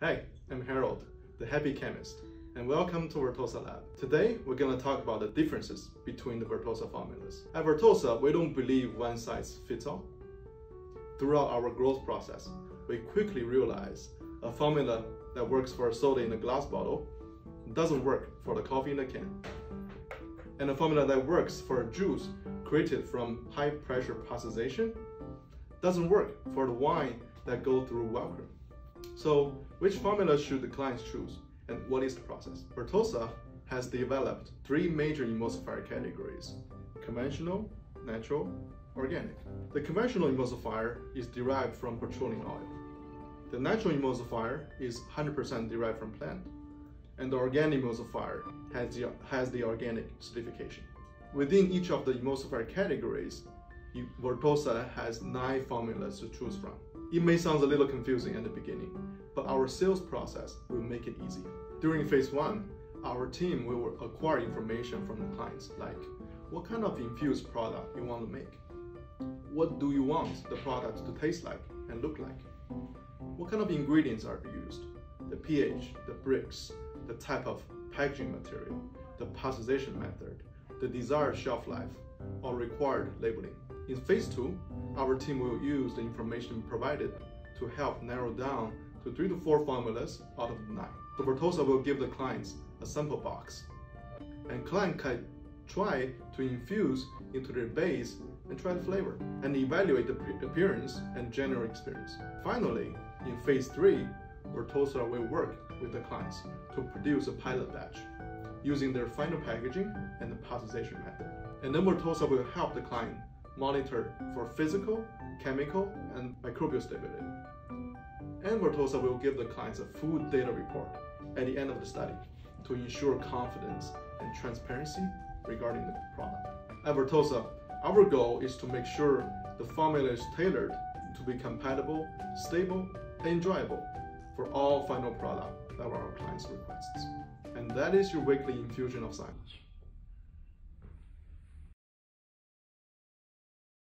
Hey, I'm Harold, the happy chemist, and welcome to Vertosa Lab. Today, we're going to talk about the differences between the Vertosa formulas. At Vertosa, we don't believe one size fits all. Throughout our growth process, we quickly realize a formula that works for soda in a glass bottle doesn't work for the coffee in a can. And a formula that works for a juice created from high pressure pasteurization doesn't work for the wine that go through Welcome. So which formula should the clients choose and what is the process? Vertosa has developed three major emulsifier categories, conventional, natural, organic. The conventional emulsifier is derived from petroleum oil. The natural emulsifier is 100% derived from plant. And the organic emulsifier has the, has the organic certification. Within each of the emulsifier categories, Vertosa has nine formulas to choose from. It may sound a little confusing at the beginning, but our sales process will make it easy. During phase one, our team will acquire information from the clients like what kind of infused product you want to make, what do you want the product to taste like and look like, what kind of ingredients are used, the pH, the Brix, the type of packaging material, the pasteurization method, the desired shelf life, or required labeling. In phase two, our team will use the information provided to help narrow down to three to four formulas out of nine. The Vertosa will give the clients a sample box, and client can try to infuse into their base and try the flavor, and evaluate the appearance and general experience. Finally, in phase three, Vertosa will work with the clients to produce a pilot batch using their final packaging and the pasteurization method. And then Vertosa will help the client monitor for physical, chemical, and microbial stability. And Vertosa will give the clients a full data report at the end of the study to ensure confidence and transparency regarding the product. At Vertosa, our goal is to make sure the formula is tailored to be compatible, stable, and enjoyable for all final product that our clients' requests. And that is your weekly infusion of science.